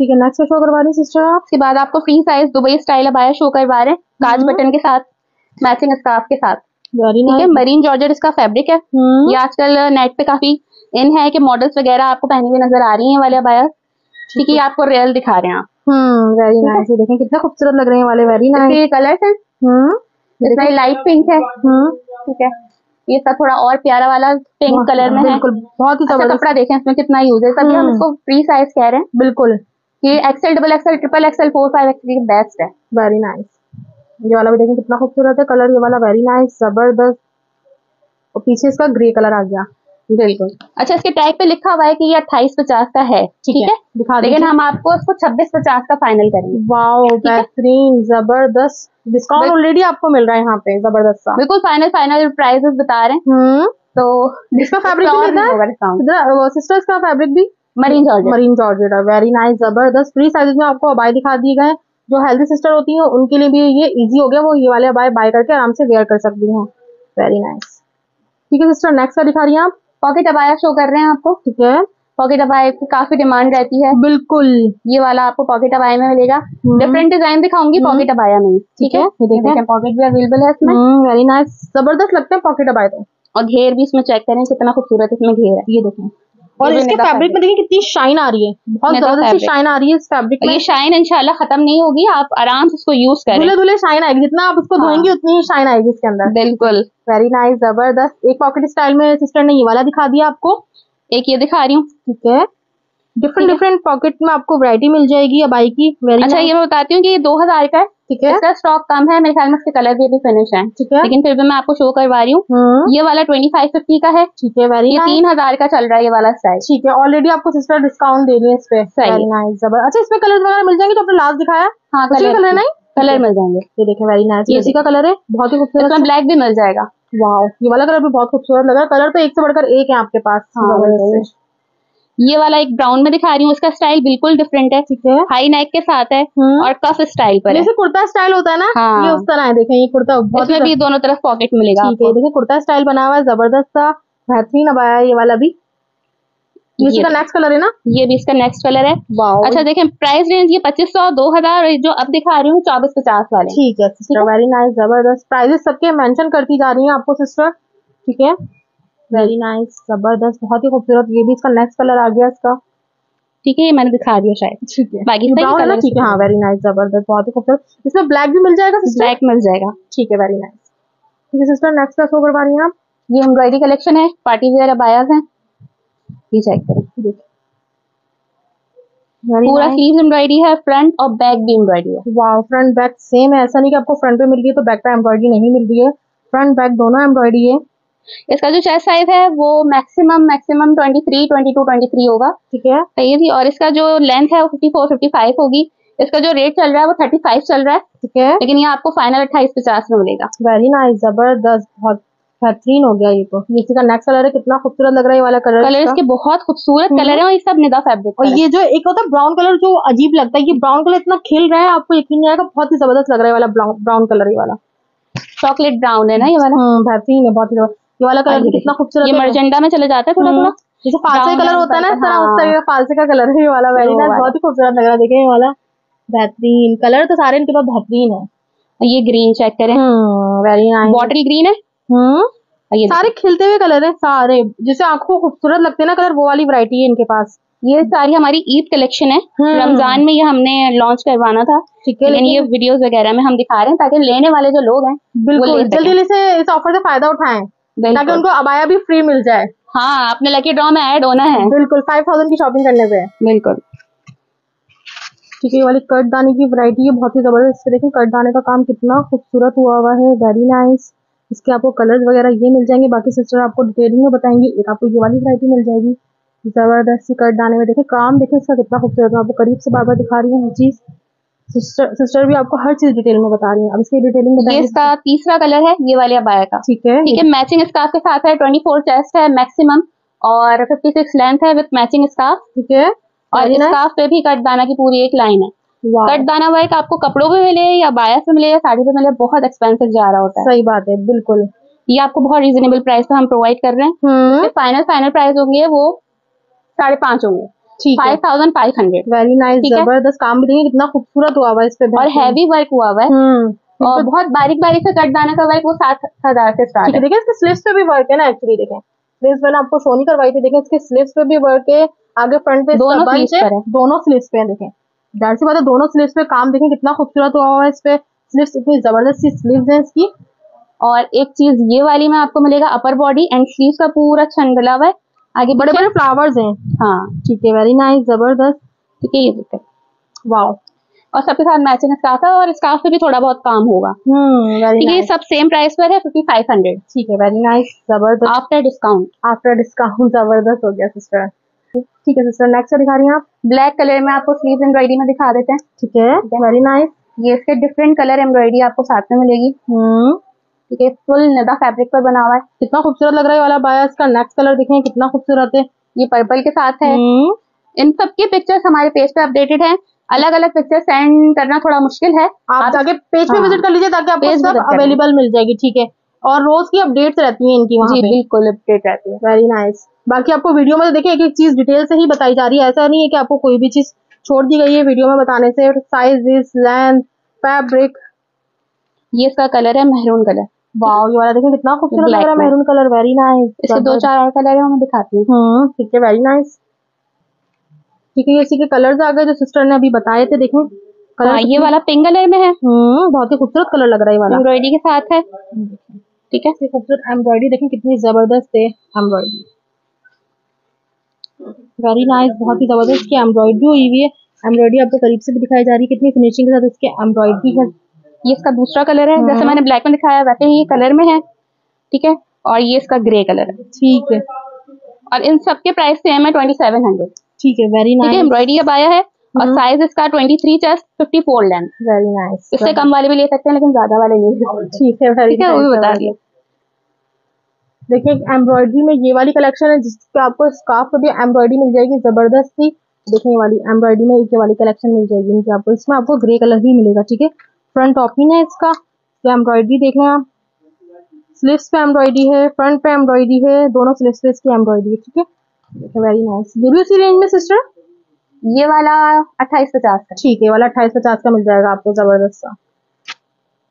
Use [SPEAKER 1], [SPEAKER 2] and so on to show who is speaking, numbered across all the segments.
[SPEAKER 1] ठीक है next show करवा रही सिस्टर आप।
[SPEAKER 2] उसके बाद आपको फ्री साइज़ दुबई स्टाइल अबाया शो करवा रहे हैं काज
[SPEAKER 1] हम्म।
[SPEAKER 2] बटन के साथ मैचिंग स्कार्फ के साथ। ठीक है मरीन जॉर्जेट इसका फैब्रिक है।
[SPEAKER 1] हम्म।
[SPEAKER 2] ये आजकल नेट पे काफ़ी इन है कि मॉडल्स वगैरह आपको पहनी हुई नज़र आ रही हैं वाले अबाया ठीक है आपको रियल दिखा रहे हैं आप।
[SPEAKER 1] हम्म वेरी नाइस ये देखें कितने खूबसूरत लग रहे हैं वाले वेरी नाइस
[SPEAKER 2] इसके कलर्स हैं।
[SPEAKER 1] हम्म।
[SPEAKER 2] लाइट पिंक है।
[SPEAKER 1] हम्म।
[SPEAKER 2] ठीक है। ये सब थोड़ा और प्यारा वाला पिंक कलर में है।
[SPEAKER 1] बिल्कुल बहुत ही
[SPEAKER 2] अच्छा कपड़ा देखें इसमें कितना यूज़ है। सभी हम
[SPEAKER 1] हम्म।
[SPEAKER 2] इसको फ्री साइज़ कह रहे हैं।
[SPEAKER 1] बिल्कुल।
[SPEAKER 2] ये XL double XL triple XL four five XL best है.
[SPEAKER 1] वेरी नाइस ये वाला भी देखें कितना खूबसूरत है. कलर ये वाला वेरी नाइस ज़बरदस्त. और पीछे इसका ग्रे कलर आ गया.
[SPEAKER 2] बिल्कुल. अच्छा इसके टैग पे लिखा हुआ है कि ये अट्ठाईस पचास का है. ठीक है.
[SPEAKER 1] दिखा
[SPEAKER 2] लेकिन हम आपको इसको छब्बीस पचास का फाइनल करेंगे.
[SPEAKER 1] वाओ बेहतरीन ज़बरदस्त. डिस्काउंट ऑलरेडी आपको मिल रहा है यहाँ पे ज़बरदस्त सा.
[SPEAKER 2] बिल्कुल फाइनल फाइनल प्राइसेस बता रहे हैं.
[SPEAKER 1] हम्म.
[SPEAKER 2] तो
[SPEAKER 1] इसका फैब्रिक भी लेना है? सिस्टर्स का फैब्रिक भी?
[SPEAKER 2] Marine georgette
[SPEAKER 1] marine georgette very nice ज़बरदस्त फ्री साइजेस में आपको अबाई दिखा दिए गए जो हेल्थी सिस्टर होती है उनके लिए भी ये इजी हो गया। वो ये वाले अबाई बाय करके आराम से वेयर कर सकती हैं। वेरी नाइस ठीक है सिस्टर नेक्स्ट का दिखा रही हैं आप।
[SPEAKER 2] पॉकेट अबाया शो कर रहे हैं आपको।
[SPEAKER 1] ठीक है।
[SPEAKER 2] पॉकेट अबाया की काफ़ी डिमांड रहती है।
[SPEAKER 1] बिल्कुल।
[SPEAKER 2] ये वाला आपको पॉकेट अबाया में मिलेगा। डिफरेंट डिज़ाइन दिखाऊँगी पॉकेट अबाया में ठीक है?
[SPEAKER 1] ये देखें।
[SPEAKER 2] देखें पॉकेट भी अवेलेबल है इसमें।
[SPEAKER 1] वेरी नाइस ज़बरदस्त लगते हैं पॉकेट अबाई तो।
[SPEAKER 2] और घेर भी इसमें चेक करें कितना खूबसूरत इसमें घेर है। ये देखें।
[SPEAKER 1] और
[SPEAKER 2] भी
[SPEAKER 1] इसके फैब्रिक में देखिए कितनी शाइन आ रही है। बहुत ज़बरदस्त शाइन आ रही है इस फैब्रिक में।
[SPEAKER 2] ये शाइन इंशाल्लाह खत्म नहीं होगी आप आराम से इसको यूज़ करें।
[SPEAKER 1] धुले धुले शाइन आएगी जितना आप इसको
[SPEAKER 2] हाँ।
[SPEAKER 1] धोएँगे उतनी ही शाइन आएगी इसके अंदर।
[SPEAKER 2] बिल्कुल।
[SPEAKER 1] वेरी नाइस ज़बरदस्त। एक पॉकेट स्टाइल में सिस्टर ने ये वाला दिखा दिया आपको।
[SPEAKER 2] एक ये दिखा रही हूँ।
[SPEAKER 1] ठीक है। डिफरेंट डिफरेंट पॉकेट में आपको वैरायटी मिल जाएगी अबाई की। वेरी
[SPEAKER 2] अच्छा ये मैं बताती हूँ कि ये दो हज़ार का है।
[SPEAKER 1] ठीक है?
[SPEAKER 2] इसका स्टॉक कम है मेरे ख्याल में इसके कलर भी अभी फिनिश है।
[SPEAKER 1] ठीक है।
[SPEAKER 2] लेकिन फिर भी मैं आपको शो करवा रही हूँ।
[SPEAKER 1] हम्म।
[SPEAKER 2] ये वाला ट्वेंटी फाइव फिफ्टी का है।
[SPEAKER 1] ठीक है वेरी
[SPEAKER 2] ये तीन हज़ार का चल रहा है ये वाला स्टाइल
[SPEAKER 1] ठीक है ऑलरेडी आपको सिस्टर डिस्काउंट दे रही है इस पे। जबर अच्छा इसमें कलर वगैरह मिल जाएँगे जो आपने लास्ट दिखाया?
[SPEAKER 2] हाँ कलर
[SPEAKER 1] कलर नहीं?
[SPEAKER 2] कलर मिल जाएँगे।
[SPEAKER 1] ये देखें वेरी नाइस
[SPEAKER 2] ये
[SPEAKER 1] इसी का कलर है। बहुत ही खूबसूरत
[SPEAKER 2] ब्लैक भी मिल जाएगा।
[SPEAKER 1] वाओ ये वाला कलर भी बहुत खूबसूरत लग। रहा है कलर तो एक से बढ़कर एक है आपके पास।
[SPEAKER 2] हाँ। ये वाला एक ब्राउन में दिखा रही हूँ उसका स्टाइल बिल्कुल डिफरेंट है।
[SPEAKER 1] ठीक है।
[SPEAKER 2] हाई नेक के साथ है
[SPEAKER 1] हम्म।
[SPEAKER 2] और कफ स्टाइल पर
[SPEAKER 1] जैसे कुर्ता स्टाइल होता है ना
[SPEAKER 2] हाँ।
[SPEAKER 1] ये उस तरह है देखें ये कुर्ता बहुत
[SPEAKER 2] इसमें भी दोनों तरफ़ पॉकेट मिलेगा
[SPEAKER 1] ठीक है देखिए कुर्ता स्टाइल बना हुआ है ज़बरदस्त सा बेहतरीन अबाया है ये वाला भी। इसका नेक्स्ट कलर है ना?
[SPEAKER 2] ये भी इसका नेक्स्ट कलर है। अच्छा देखें प्राइस रेंज ये पच्चीस सौ दो हज़ार जो अब दिखा रही हूँ चौबीस पचास वाले।
[SPEAKER 1] ठीक है सिस्टर वेरी नाइस ज़बरदस्त। प्राइजेस सबके मेंशन करती जा रही हैं आपको सिस्टर ठीक है? वेरी नाइस ज़बरदस्त. बहुत ही खूबसूरत. ये भी इसका नेक्स्ट कलर आ गया इसका.
[SPEAKER 2] ठीक है ये मैंने दिखा दिया शायद.
[SPEAKER 1] ठीक है.
[SPEAKER 2] बाकी
[SPEAKER 1] है ठीक है. हाँ वेरी नाइस ज़बरदस्त. बहुत ही खूबसूरत. इसमें ब्लैक भी मिल जाएगा
[SPEAKER 2] ब्लैक मिल जाएगा.
[SPEAKER 1] ठीक है वेरी नाइस ठीक है सिस्टर नेक्स्ट का शो करवा रही हैं आप.
[SPEAKER 2] ये एम्ब्रॉयडरी कलेक्शन है. पार्टी वेयर अबायास हैं. ये चेक करें.
[SPEAKER 1] देखिए
[SPEAKER 2] पूरा स्लीव एम्ब्रॉयडरी है फ्रंट और बैक भी एम्ब्रॉयडरी है.
[SPEAKER 1] वाओ फ्रंट बैक सेम है. ऐसा नहीं कि आपको फ्रंट पे मिल गई तो बैक पे एम्ब्रॉयडरी नहीं मिल रही है. फ्रंट बैक दोनों एम्ब्रॉयडरी है.
[SPEAKER 2] इसका जो चेस्ट साइज़ है वो मैक्सिमम मैक्सिमम 23 22 23 होगा।
[SPEAKER 1] ठीक है।
[SPEAKER 2] सही है जी? और इसका जो लेंथ है वो 54 55 होगी। इसका जो रेट चल रहा है वो 35 चल रहा है।
[SPEAKER 1] ठीक है।
[SPEAKER 2] लेकिन ये आपको फाइनल अट्ठाईस पचास में मिलेगा।
[SPEAKER 1] वेरी नाइस ज़बरदस्त बहुत बेहतरीन हो गया ये तो। ये इसी का नेक्स्ट कलर है कितना खूबसूरत लग रहा है ये वाला कलर
[SPEAKER 2] कलर इसके। बहुत खूबसूरत कलर है और ये सब निदा फैब्रिक
[SPEAKER 1] और ये जो एक होता है ब्राउन कलर जो अजीब लगता है ये ब्राउन कलर इतना खिल रहा है आपको यकीन नहीं आएगा बहुत ही ज़बरदस्त लग रहा है वाला ब्राउन कलर ये वाला।
[SPEAKER 2] चॉकलेट ब्राउन है ना ये वाला?
[SPEAKER 1] हम्म बेहतरीन है बहुत ही ये वाला कलर भी कितना खूबसूरत
[SPEAKER 2] ये
[SPEAKER 1] है
[SPEAKER 2] मर्जेंडा में चले जाता है थोड़ा थोड़ा
[SPEAKER 1] जैसे फालसे कलर होता है ना इस तरह
[SPEAKER 2] हाँ।
[SPEAKER 1] उस तरह का फालसे का कलर है ये वाला वेरी नाइस बहुत ही खूबसूरत लग रहा है। देखिए ये वाला बेहतरीन कलर तो सारे इनके पास बेहतरीन है।
[SPEAKER 2] ये ग्रीन चेक करें।
[SPEAKER 1] वेरी नाइस
[SPEAKER 2] बॉटल ग्रीन है?
[SPEAKER 1] हम्म।
[SPEAKER 2] ये
[SPEAKER 1] सारे खिलते हुए कलर है सारे। जैसे आँखों को खूबसूरत लगते हैं ना कलर वो वाली वैरायटी है इनके पास।
[SPEAKER 2] ये सारी हमारी ईद कलेक्शन है।
[SPEAKER 1] हम्म।
[SPEAKER 2] रमज़ान में ये हमने लॉन्च करवाना था।
[SPEAKER 1] ठीक है
[SPEAKER 2] लेकिन ये वीडियोस वगैरह में हम दिखा रहे हैं ताकि लेने वाले जो लोग हैं
[SPEAKER 1] बिल्कुल जल्दी जल्दी से इस ऑफ़र से फ़ायदा उठाएँ। ताकि उनको अबाया भी फ्री मिल जाए।
[SPEAKER 2] हाँ अपने लकी ड्रॉ में ऐड होना है।
[SPEAKER 1] बिल्कुल फाइव थाउज़ेंड की शॉपिंग करने पे।
[SPEAKER 2] बिल्कुल।
[SPEAKER 1] ठीक है ये वाली कट दाने की वैरायटी है बहुत ही ज़बरदस्त इससे देखें कट दाने का काम कितना खूबसूरत हुआ हुआ है वेरी नाइस इसके आपको कलर्स वगैरह ये मिल जाएँगे। बाकी सिस्टर आपको डिटेलिंग में बताएँगे। एक आपको ये वाली वैरायटी मिल जाएगी। ज़बरदस्त सी कट दाने में। देखें काम देखें इसका कितना खूबसूरत है। आपको करीब से बार बार दिखा रही हूँ हर चीज़। सिस्टर सिस्टर भी आपको हर चीज़ डिटेल में बता रही है। अब इसकी डिटेलिंग
[SPEAKER 2] ये
[SPEAKER 1] बताएँगे
[SPEAKER 2] इसका तीसरा कलर है ये वाले अबाया का।
[SPEAKER 1] ठीक है।
[SPEAKER 2] ठीक है मैचिंग स्कार्फ के साथ है ट्वेंटी फोर चेस्ट है मैक्सिमम और फिफ्टी सिक्स लेंथ है विथ मैचिंग स्कार्फ
[SPEAKER 1] ठीक है।
[SPEAKER 2] और. स्कार्फ पे भी कट दाना की पूरी एक लाइन है। कट दाना वर्क आपको कपड़ों पे मिले या बाया पे मिले या साड़ी पे मिले बहुत एक्सपेंसिव जा रहा होता है।
[SPEAKER 1] सही बात है बिल्कुल।
[SPEAKER 2] ये आपको बहुत रीजनेबल प्राइस पे हम प्रोवाइड कर रहे हैं। फाइनल फाइनल प्राइस होंगे वो साढ़े पाँच होंगे। Five thousand five hundred
[SPEAKER 1] very nice ज़बरदस्त काम भी देखिए कितना खूबसूरत हुआ हुआ है इस पे
[SPEAKER 2] और हैवी वर्क हुआ हुआ है।
[SPEAKER 1] हम्म
[SPEAKER 2] और बहुत बारीक बारीक से कट दाने का वर्क वो सात हज़ार से स्टार्ट
[SPEAKER 1] है देखिए इसके स्लीव्स पे भी वर्क है ना एक्चुअली देखें स्लीव्स मैंने आपको शो नहीं करवाई थी देखें इसके स्लीव्स पे भी वर्क है। आगे फ्रंट पे
[SPEAKER 2] दोनों
[SPEAKER 1] bunch
[SPEAKER 2] पर है।
[SPEAKER 1] दोनों स्लीव्स पे है देखें ज़ाहिर सी बात है दोनों स्लीव्स पे काम देखें कितना खूबसूरत हुआ हुआ है इस पे। स्लीव्स इतनी ज़बरदस्त सी स्लीव्स हैं इसकी।
[SPEAKER 2] और एक चीज़ ये वाली में आपको मिलेगा अपर बॉडी एंड स्लीव का पूरा छन हुआ है। आगे
[SPEAKER 1] बड़े बड़े फ्लावर्स हैं।
[SPEAKER 2] हाँ
[SPEAKER 1] ठीक है वेरी नाइस ज़बरदस्त।
[SPEAKER 2] ठीक है ये देखते हैं।
[SPEAKER 1] वाओ
[SPEAKER 2] और सबके साथ मैचिंग स्कार्फ है और स्कार्फ पे भी थोड़ा बहुत काम होगा।
[SPEAKER 1] हम्म
[SPEAKER 2] ठीक है सब सेम प्राइस पर है फिफ्टी फाइव हंड्रेड
[SPEAKER 1] ठीक है वेरी नाइस ज़बरदस्त।
[SPEAKER 2] आफ्टर डिस्काउंट
[SPEAKER 1] आफ्टर डिस्काउंट ज़बरदस्त हो गया सिस्टर ठीक है सिस्टर नेक्स्ट दिखा रही हैं आप।
[SPEAKER 2] ब्लैक कलर में आपको स्लीव एम्ब्रॉयडरी में दिखा देते हैं।
[SPEAKER 1] ठीक है वेरी नाइस
[SPEAKER 2] ये इसके डिफरेंट कलर एम्ब्रॉयडरी आपको साथ में मिलेगी।
[SPEAKER 1] हम्म।
[SPEAKER 2] ठीक है? फुल नदा फैब्रिक पर बना हुआ है।
[SPEAKER 1] कितना खूबसूरत लग रहा है वाला बाया इसका नेक्स्ट कलर देखें कितना खूबसूरत है।
[SPEAKER 2] ये पर्पल के साथ है।
[SPEAKER 1] हम्म।
[SPEAKER 2] इन सब के पिक्चर्स हमारे पेज पे अपडेटेड हैं। अलग अलग पिक्चर सेंड करना थोड़ा मुश्किल है।
[SPEAKER 1] आप जाके पेज पे
[SPEAKER 2] हाँ,
[SPEAKER 1] विज़िट कर लीजिए ताकि आपको सब अवेलेबल मिल जाएगी ठीक है? और रोज की अपडेट्स रहती हैं इनकी वहाँ
[SPEAKER 2] जी बिल्कुल अपडेट रहती है।
[SPEAKER 1] वेरी नाइस बाकी आपको वीडियो में तो देखिए एक एक चीज़ डिटेल से ही बताई जा रही है। ऐसा नहीं है कि आपको कोई भी चीज़ छोड़ दी गई है वीडियो में बताने से। साइज़ लेंथ फैब्रिक
[SPEAKER 2] ये इसका कलर है मेहरून कलर
[SPEAKER 1] वाओ ये वाला देखिए कितना खूबसूरत लग रहा है
[SPEAKER 2] में।
[SPEAKER 1] मैरून कलर वेरी नाइस
[SPEAKER 2] इसके दो चार और कलर है मैं दिखाती हूँ।
[SPEAKER 1] हम्म ठीक है वेरी नाइस ठीक है ये इसी के कलर्स आ गए जो सिस्टर ने अभी बताए थे देखें। कलर
[SPEAKER 2] हाँ ये वाला पिंक कलर में है।
[SPEAKER 1] हम्म बहुत ही खूबसूरत कलर लग रहा है ये वाला।
[SPEAKER 2] एम्ब्रॉयडरी के साथ है। ठीक है।
[SPEAKER 1] खूबसूरत एम्ब्रॉयडरी देखें कितनी ज़बरदस्त है एम्ब्रॉयडरी वेरी नाइस बहुत ही ज़बरदस्त की एम्ब्रॉयडरी हुई हुई है। एम्ब्रॉयडरी आपको करीब से भी दिखाई जा रही है कितनी फिनिशिंग के साथ इसकी एम्ब्रॉयडरी है।
[SPEAKER 2] ये इसका दूसरा कलर है। जैसे मैंने ब्लैक में दिखाया वैसे ही ये कलर में है ठीक है? और ये इसका ग्रे कलर है।
[SPEAKER 1] ठीक है।
[SPEAKER 2] और इन सब के प्राइस सेम है ट्वेंटी सेवन हंड्रेड
[SPEAKER 1] ठीक है? वेरी नाइस
[SPEAKER 2] एम्ब्रॉयडरी का आया है और साइज़ इसका twenty three chest fifty four length
[SPEAKER 1] very nice
[SPEAKER 2] इससे कम वाले भी ले सकते हैं लेकिन ज़्यादा वाले ले सकते।
[SPEAKER 1] ठीक है वेरी
[SPEAKER 2] ठीक है? वो भी बता दिया।
[SPEAKER 1] देखिए एम्ब्रॉयडरी में ये वाली कलेक्शन है जिसपे आपको स्कार्फ भी एम्ब्रॉयडरी मिल जाएगी ज़बरदस्त। सी देखिए ये वाली एम्ब्रॉयडरी में ये वाली कलेक्शन मिल जाएगी इनकी आपको इसमें आपको ग्रे कलर भी मिलेगा ठीक है? फ्रंट ओपनिंग है इसका। तो एम्ब्रॉयडरी देख लें आप। स्लीव्स पे एम्ब्रॉयडरी है फ्रंट पे एम्ब्रॉयडरी है दोनों स्लीव्स पे इसकी एम्ब्रॉयडरी है ठीक है? वेरी नाइस ये भी उसी रेंज में सिस्टर
[SPEAKER 2] ये वाला अट्ठाईस पचास का।
[SPEAKER 1] ठीक है वाला अट्ठाईस पचास का मिल जाएगा आपको ज़बरदस्त सा।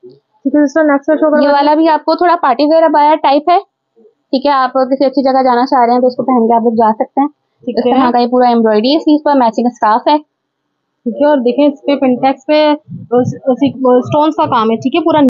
[SPEAKER 1] ठीक है सिस्टर नेक्स्ट
[SPEAKER 2] ये वाला भी आपको थोड़ा पार्टी वेयर अबाया टाइप है। ठीक है आप किसी अच्छी जगह जाना चाह रहे हैं तो उसको पहन के आप लोग जा सकते हैं।
[SPEAKER 1] ठीक है।
[SPEAKER 2] पूरा एम्ब्रॉयडरी है स्लीव पर मैचिंग स्कार्फ है।
[SPEAKER 1] ठीक है, और देखें इस पे पिंटेक्स पे स्टोन का काम है, ठीक है? पूरा